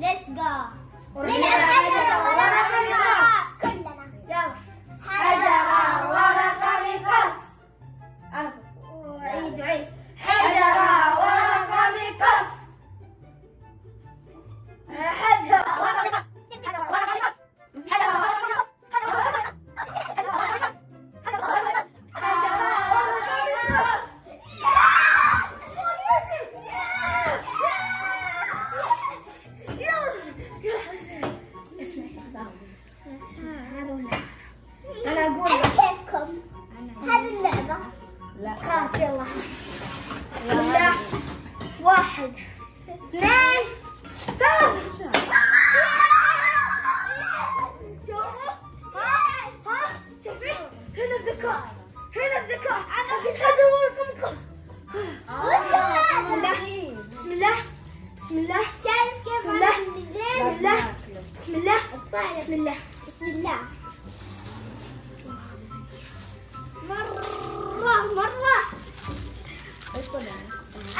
Let's go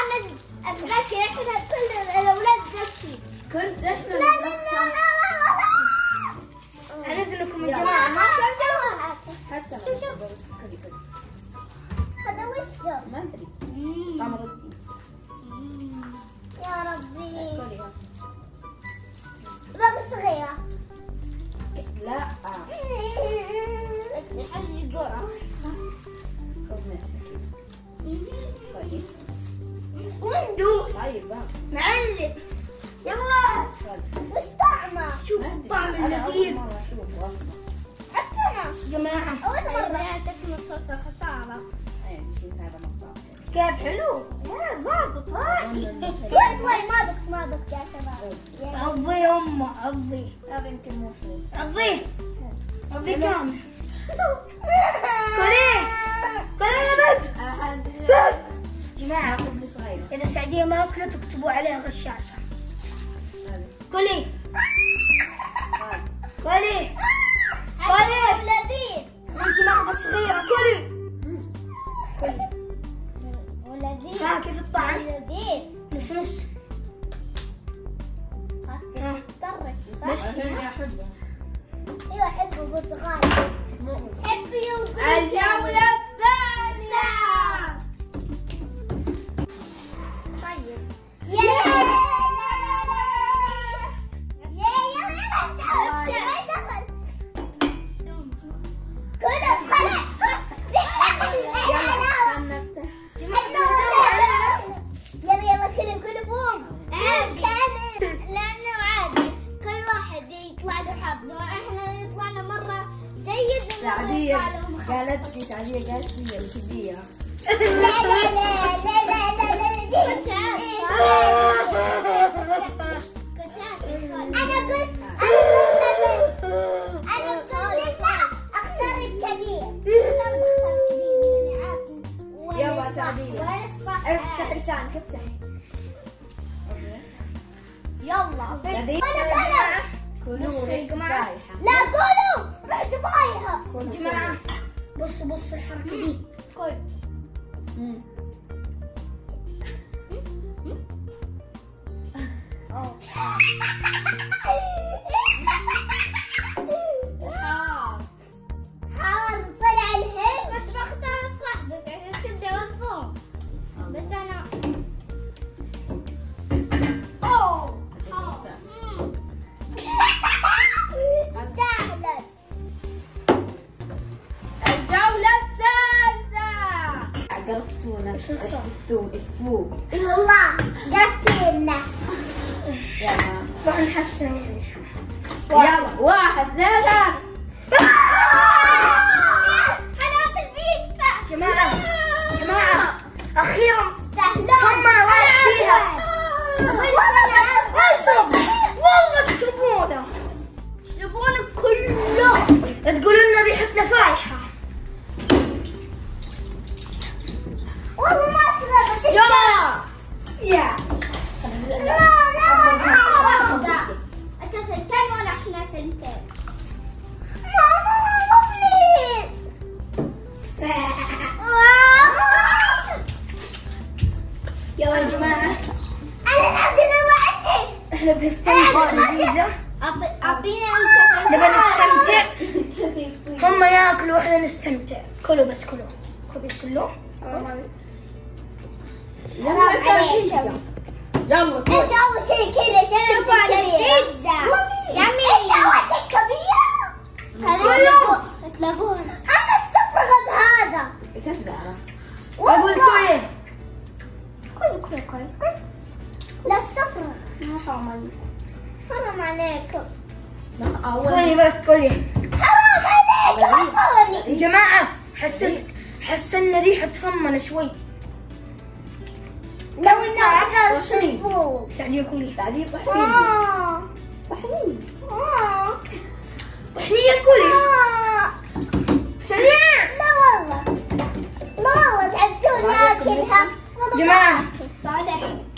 أنا اذاكر إحنا كل الأولاد ذكي كنت إحنا طعم النخيل حتى أنا. جماعة أول مرة. تسمع صوت الخسارة. كيف؟ حلو؟ لا ظابط راقي شوي شوي ما دقت ما دقت يا شباب. عضي أمه عضي. هذا يمكن مو حلو عضيه عضيه كامل كلين كلين يا بنت. جماعة خبز صغير إذا السعوديه ما أكلت اكتبوا عليها غشاشة. كلي كلي كلي ولدين انت لحظه صغيره كلي كلي ولدين كيف الطعم؟ لي قالت لي تعالي قالت لي امسكيها لا لا لا لا لا لا لا لا لا لا لا لا لا لا لا لا لا لا يلا لا لا لا لا يلا لا لا لا لا لا قلم also have الثوم الفو والله قرفتينا يلا راح نحسن يلا واحد ثلاثة حلاوة البيتزا جماعة جماعة أخيرا هم واقف فيها والله تشربونه تشربونه كله تقولوا لنا ريحتنا فايحة Yeah. كذا أقول كلي كل كل كل كل. لا استفرغ ما حرام حرام عليكم أول كلي بس كلي حرام عليك. عطوني يا جماعة حسس حسنا ريحة فمنا شوي. لو إنه أقدر. تصفوه تعالي كلي بعدين طحنين. طحنين. طحنية كلي. سريع. لا والله تعبتوني اكلها جماعة صالح كلها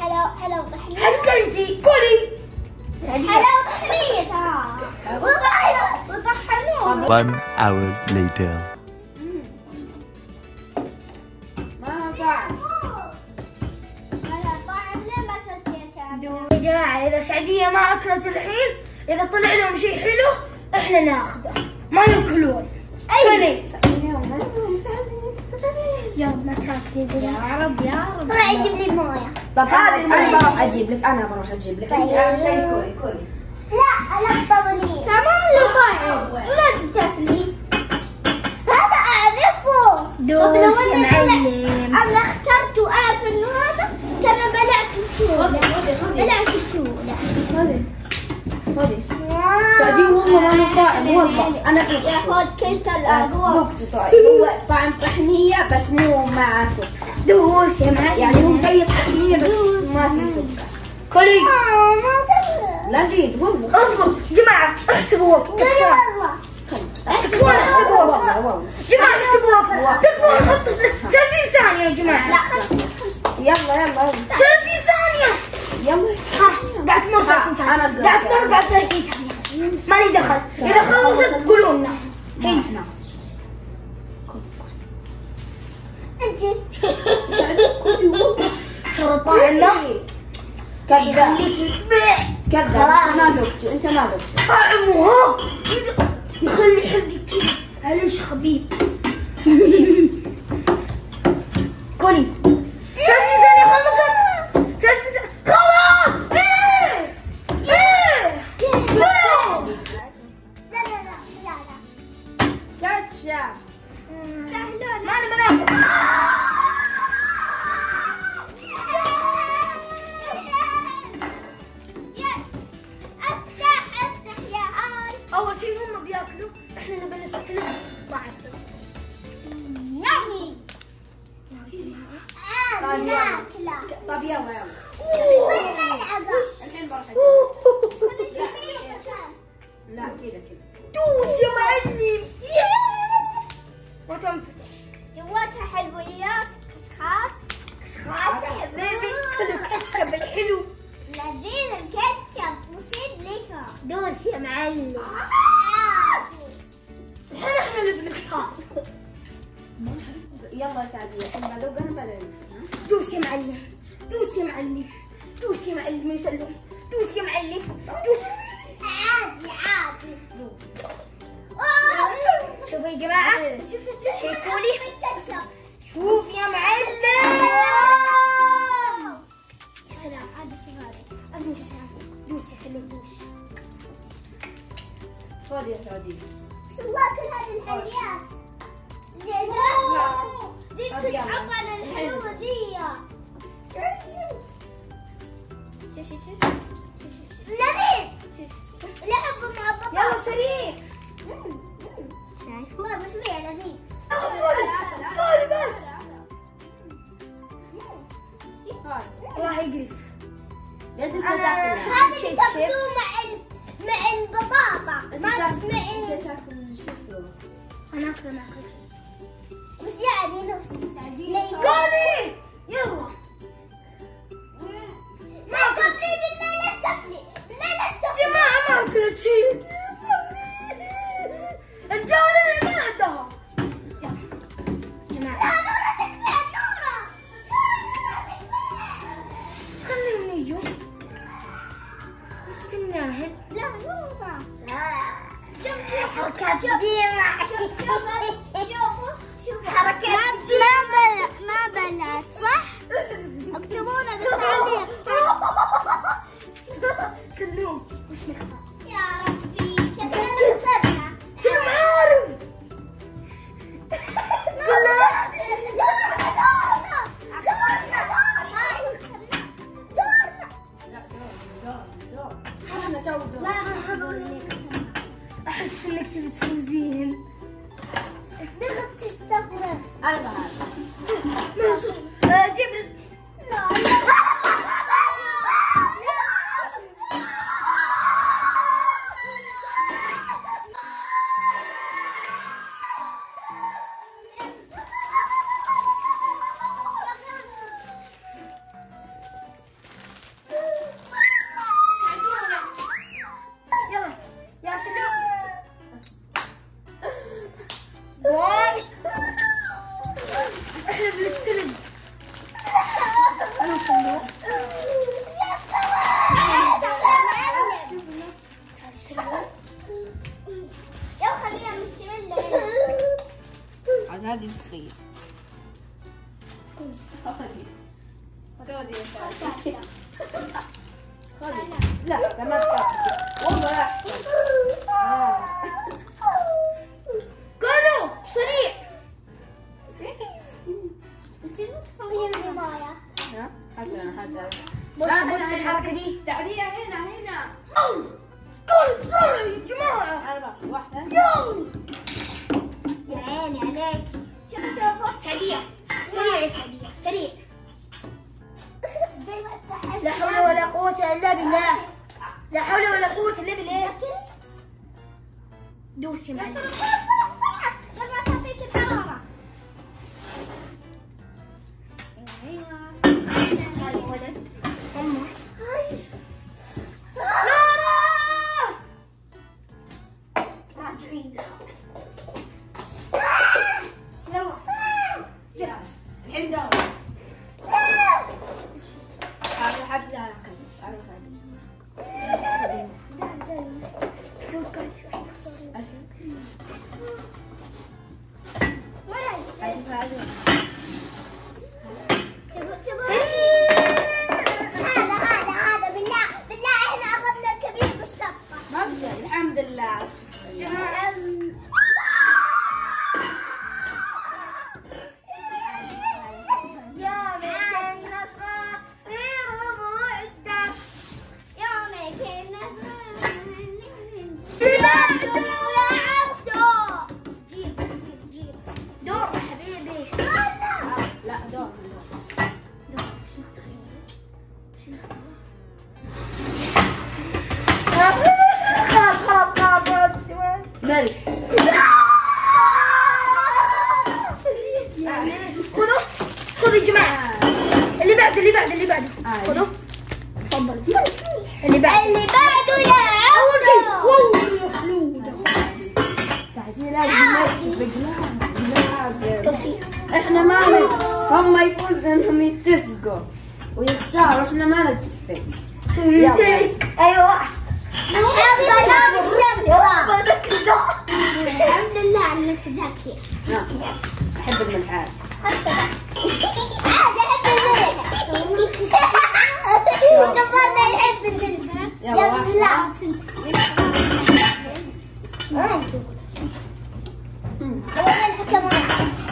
الحلاوة حلاوة طحينية حتى انتي كلي حلاوة طحينية ترى وطحنوه One hour later. ما طعم هذا طعم ليه ما اكلت يا كامل يا جماعة إذا سعودية ما أكلت الحين إذا طلع لهم شيء حلو إحنا ناخذه. ما يأكلون. كلي يا ما تاكلي يا رب طب هذه أنا. بروح أجيب لك أنا بروح أجيب لك. أنت أهم شيء كوري كوري لا أنا الطولي تمام له طعم لا تاكلي هذا أعرفه. دوس لو معلم. أنا اخترته اعرف انه هذا كان بلعت بسهوله خذي خذي بلعت بسهوله خذي خذي. سعدي والله ما له طعم والله أنا ياخذ كلت الاقوى ذقته طعم هو طعم طحنية بس مو مع سكر دوس يا معلم. يعني هو زي الطحنية بس ما في سكر كلي. ما تبغى. لذيذ والله اصبر جماعة احسبوا وقت. والله احسبوا والله والله جماعة احسبوا وقت. تكفون نحط 30 ثانية يا لا خمسة. خمسة يلا يلا. يلا 30 ثانية. يلا. ها قاعد تمر 30 ثانية. أنا أقول قاعد. تمر بعد 30 ثانية. مالي دخل. إذا خلصت قولوا لنا. إحنا أنت. ترى طعمه كذاب كذاب أنت ما ذقته أنت ما ذقته طعمه يخلي حلقك كذا. عليش خبيث. كلي Şöyle şöyle. Şuf. انت أنا- تاكل هذا اللي تاكلوه مع ال... مع البطاطا. ما انت تاكل شو اسمه أنا اكل أنا اكل بس يعني نص. يلا. لا تاكلي بالله لا تاكلي بالله لا تاكلي جماعة ما اكلت شيء حركات قديمة شوف شوف شوفوا شوفوا حركات ما بل ما بلعت صح؟ اكتبونا بالتعليق من صوت أنا الصغير خذي خذي لا سمعت والله احسن. قولوا سريع؟ حتى حتى بص لا، بص هنا، الحركة دي سعدية هنا هنا قول بسرعة يا جماعة أربعة واحدة يلا يا عيني عليك سريع. سريع سريع لا حول ولا قوة إلا بالله. لا حول ولا قوة إلا بالله. دوس يا إحنا ما نت- هم يفوز انهم يتفقوا. ويختاروا إحنا ما نتفق. أيوه. الحمد لله انك ذكي لا احب المنحاس حتى عادي احب الملك جبرنا يحب الملك يلا، يا واحد. لا مم. وين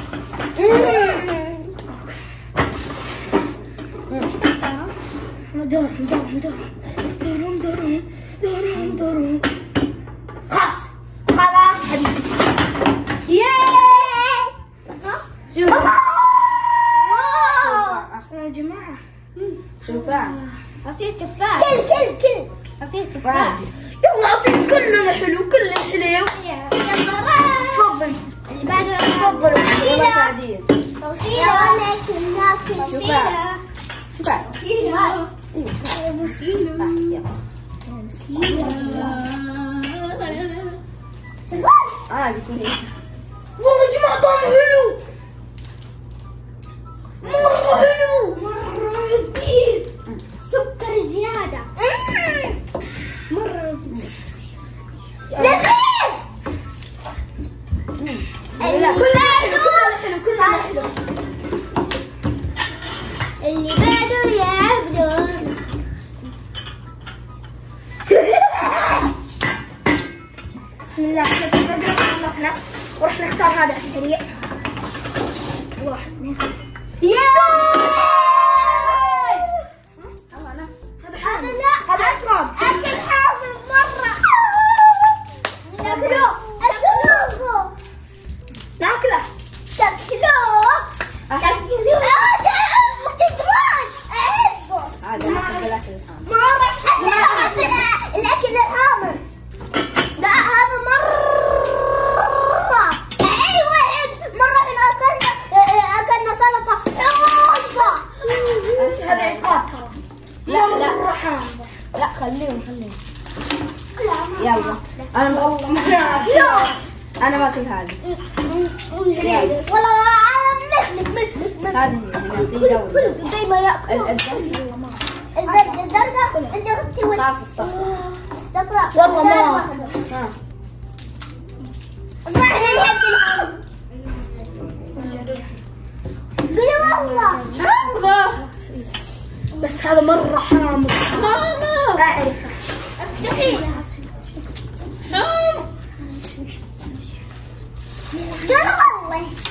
دورهم دورهم دورهم دورهم دورهم دورهم دورهم خلاص خلاص حبيبي عصير تفاح. كل كل كل. عصير تفاح. يلا عصير كلنا حلو. سعدين توصيلة ولكن ناكل شوفها. شو بعد؟ توصيلة عادي كلي يلا. أنا أنا باكل هذه. سريع والله أنا مثلك مثلك مثلك هذه في دوري زي ما الزرق الزرقاء الزرقاء أنت أختي وش خلاص الصفر الصفراء والله ما ما إحنا نحب الحمض قولوا والله. حامضة بس هذا مرة حامض حامضة أعرفه. افتحي قولوا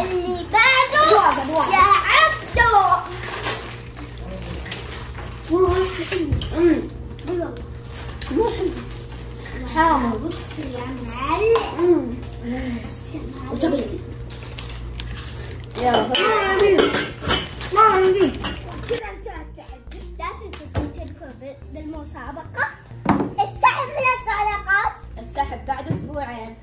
اللي بعده يا عبدو والله ريحته حلوة. قولوا مو حلو حامض بص يا معلم. يلا ما عندي. ما عندي. كذا انتهى التحدي لا تنسوا تشتركوا بال- بالمسابقة؟ السحب من التعليقات السحب بعد أسبوعين.